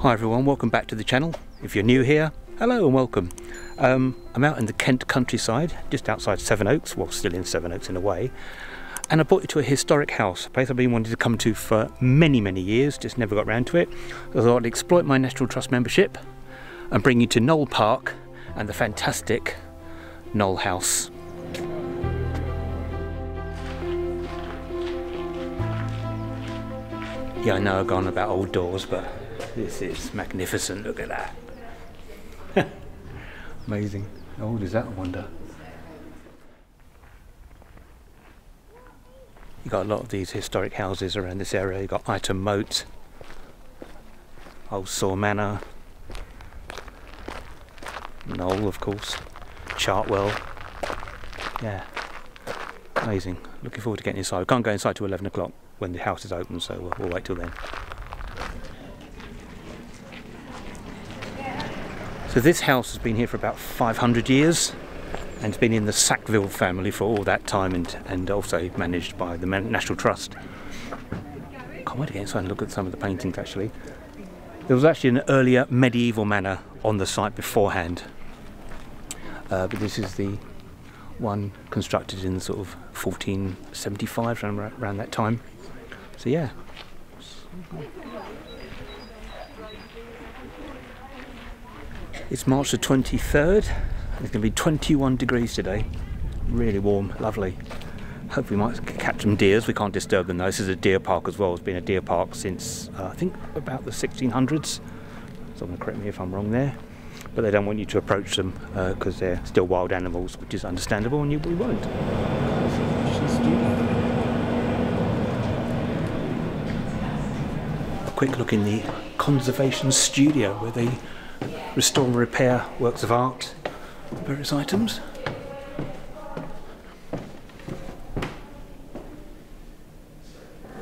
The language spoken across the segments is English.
Hi everyone, welcome back to the channel. If you're new here, hello and welcome. Um, I'm out in the Kent countryside, just outside Sevenoaks, well still in Sevenoaks in a way, and I brought you to a historic house, a place I've been wanting to come to for many, many years, just never got round to it. I thought I'd exploit my National Trust membership and bring you to Knole Park and the fantastic Knole House. Yeah, I know I've gone about old doors, but this is magnificent. Look at that. Amazing. How old is that, I wonder? You've got a lot of these historic houses around this area. You've got Ightham Moat, Old Soar Manor, Knole, of course, Chartwell. Yeah, amazing. Looking forward to getting inside. We can't go inside till 11 o'clock when the house is open, so we'll, we'll wait till then. So this house has been here for about 500 years and it's been in the Sackville family for all that time and, and also managed by the National Trust. Can't wait to get inside and look at some of the paintings actually. There was actually an earlier medieval manor on the site beforehand, uh, but this is the one constructed in sort of 1475 around, around that time. So yeah. It's March the 23rd. It's going to be 21 degrees today. Really warm, lovely. Hope we might catch some deers. We can't disturb them though. This is a deer park as well. It's been a deer park since uh, I think about the 1600s. Someone correct me if I'm wrong there. But they don't want you to approach them because uh, they're still wild animals, which is understandable, and you, we won't. Quick look in the conservation studio where they restore and repair works of art, various items.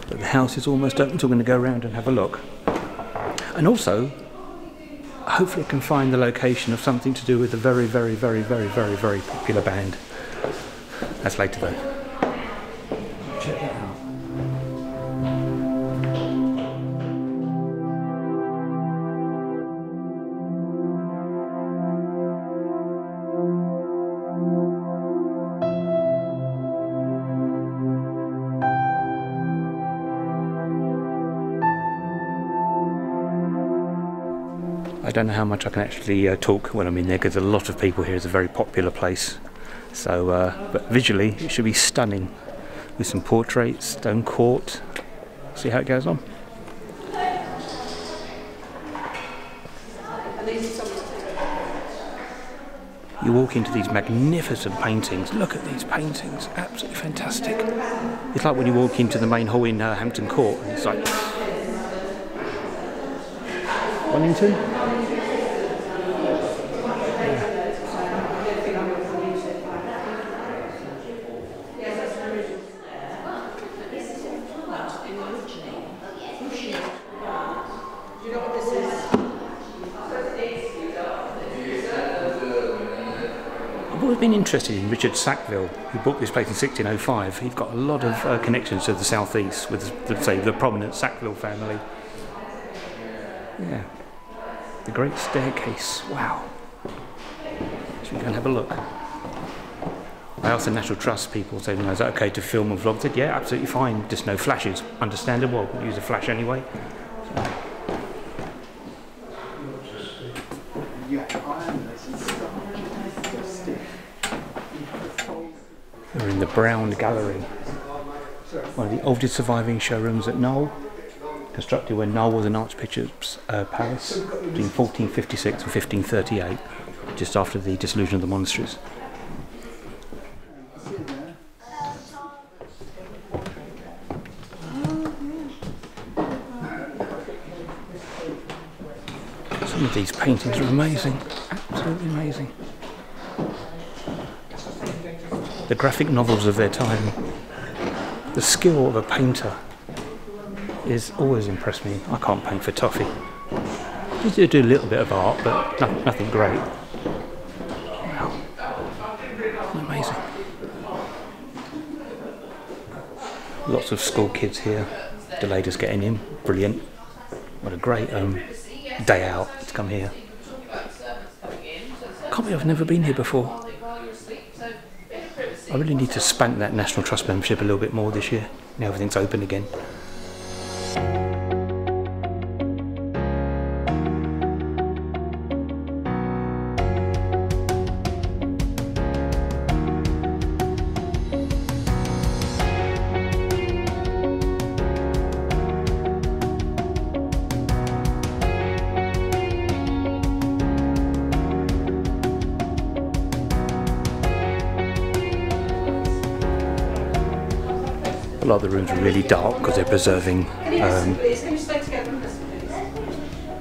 But the house is almost open, so we're going to go around and have a look. And also, hopefully I can find the location of something to do with a very, very, very, very, very, very popular band. That's later though. I don't know how much I can actually uh, talk when I'm in there because a lot of people here is a very popular place. So, uh, but visually it should be stunning with some portraits, stone court. See how it goes on. You walk into these magnificent paintings. Look at these paintings, absolutely fantastic. It's like when you walk into the main hall in uh, Hampton Court, and it's like Wellington. always been interested in Richard Sackville, who bought this place in 1605. He's got a lot of uh, connections to the southeast with, the, say, the prominent Sackville family. Yeah. The Great Staircase. Wow. Should we go and have a look? I asked the National Trust people, saying, is that okay to film and vlog? They said, yeah, absolutely fine, just no flashes. Understandable, we'll use a flash anyway. So. We're in the Brown Gallery, one of the oldest surviving showrooms at Knole, constructed when Knole was an Archbishop's uh, palace between 1456 and 1538, just after the dissolution of the monasteries. Some of these paintings are amazing, absolutely amazing the graphic novels of their time. The skill of a painter is always impressed me. I can't paint for toffee. Just do a little bit of art, but no, nothing great. Wow. Amazing. Lots of school kids here. Delayed us getting in. Brilliant. What a great um, day out to come here. Can't believe I've never been here before. I really need to spank that National Trust membership a little bit more this year. Now everything's open again. Lot of the rooms are really dark because they're preserving um,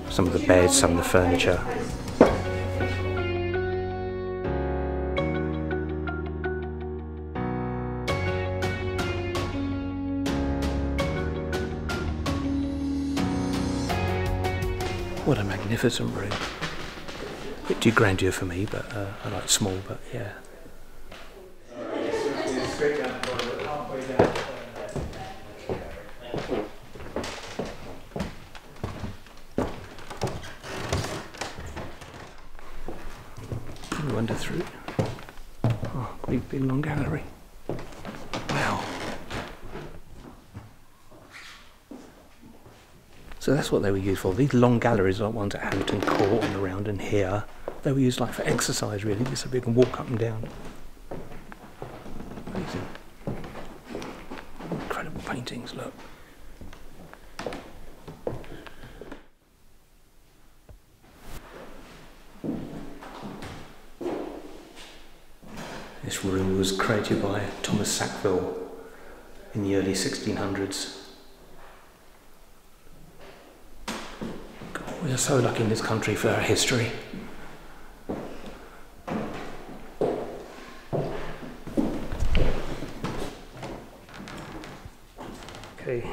some of the beds, some of the furniture. What a magnificent room. A bit too grandeur for me, but uh, I like small, but yeah. Wander through. Oh, big, big long gallery. Wow. So that's what they were used for. These long galleries, are ones at Hampton Court and around and here, they were used like for exercise really, just so people can walk up and down. Amazing. Incredible paintings, look. This room was created by Thomas Sackville in the early 1600s. God, we are so lucky in this country for our history. Okay,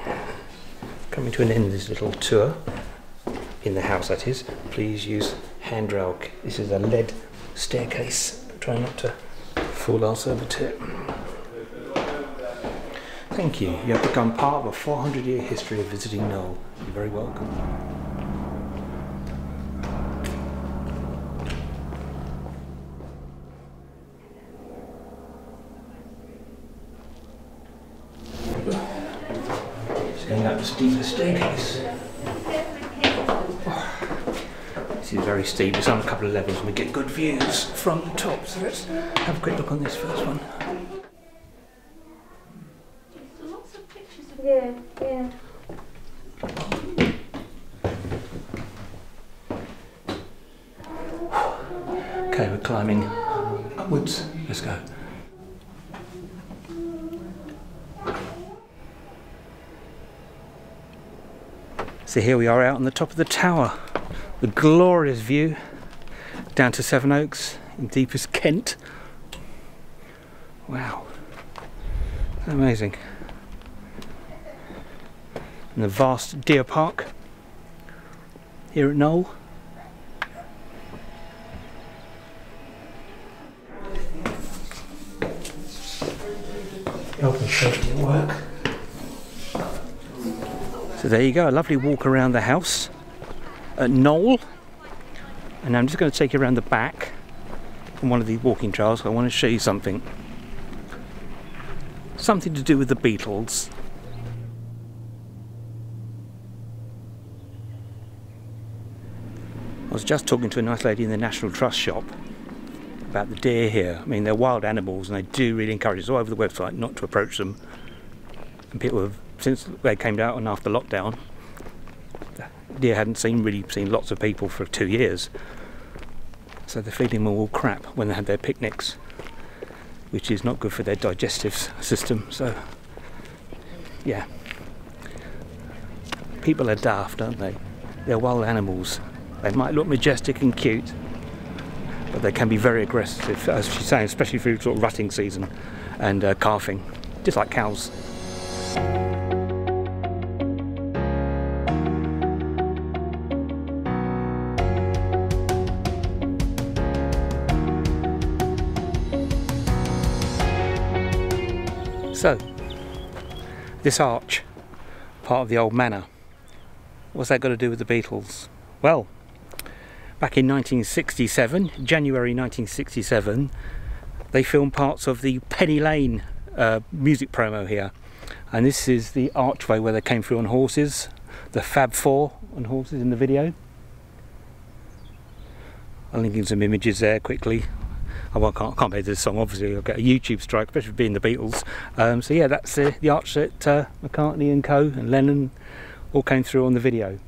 coming to an end of this little tour in the house that is. Please use handrail. This is a lead staircase. Try not to ass over tip. Thank you. You have become part of a 400 year history of visiting Knole. You're very welcome. Going up the steeper staircase. This is very steep. It's on a couple of levels and we get good views from the top. So let's have a quick look on this first one. Yeah, yeah. Okay, we're climbing upwards. Let's go. So here we are out on the top of the tower. The glorious view down to Sevenoaks in deepest Kent. Wow. Amazing. And the vast deer park here at Knole. Health and safety at work. So there you go, a lovely walk around the house at Knole. And I'm just going to take you around the back on one of these walking trails. I want to show you something. Something to do with the Beatles. I was just talking to a nice lady in the National Trust shop about the deer here. I mean, they're wild animals and they do really encourage us all over the website not to approach them. And people have, since they came out and after lockdown, the deer hadn't seen really seen lots of people for two years. So they're feeding them all crap when they had their picnics, which is not good for their digestive system. So, yeah. People are daft, aren't they? They're wild animals. They might look majestic and cute, but they can be very aggressive, as she's saying, especially through sort of rutting season and uh, calving, just like cows. So, this arch, part of the old manor, what's that got to do with the Beatles? Well, back in 1967, January 1967, they filmed parts of the Penny Lane uh, music promo here. And this is the archway where they came through on horses, the Fab Four on horses in the video. I'll link in some images there quickly. Oh, well, I can't, can't play this song, obviously, I'll get a YouTube strike, especially being the Beatles. Um, so, yeah, that's uh, the arch that uh, McCartney and co. and Lennon all came through on the video.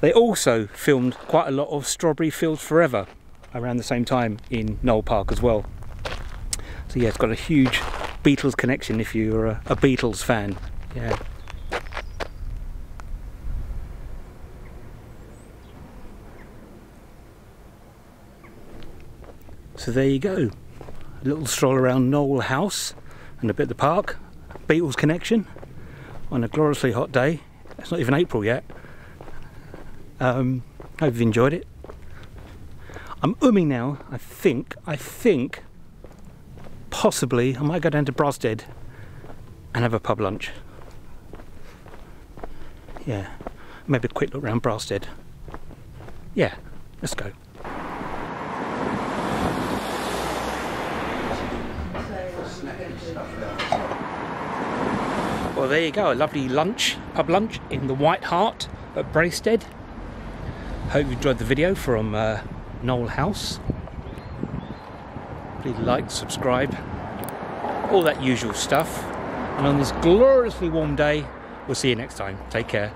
They also filmed quite a lot of Strawberry Fields Forever around the same time in Knole Park as well. So, yeah, it's got a huge Beatles connection if you're a, a Beatles fan. Yeah. So there you go. A little stroll around Knole House and a bit of the park. Beatles connection on a gloriously hot day. It's not even April yet. Um, hope you've enjoyed it. I'm umming now. I think, I think, possibly, I might go down to Brasted and have a pub lunch. Yeah, maybe a quick look around Brasted. Yeah, let's go. Well, there you go, a lovely lunch, pub lunch in the White Hart at Brasted. Hope you enjoyed the video from uh, Knole House. Please like, subscribe, all that usual stuff. And on this gloriously warm day, we'll see you next time. Take care.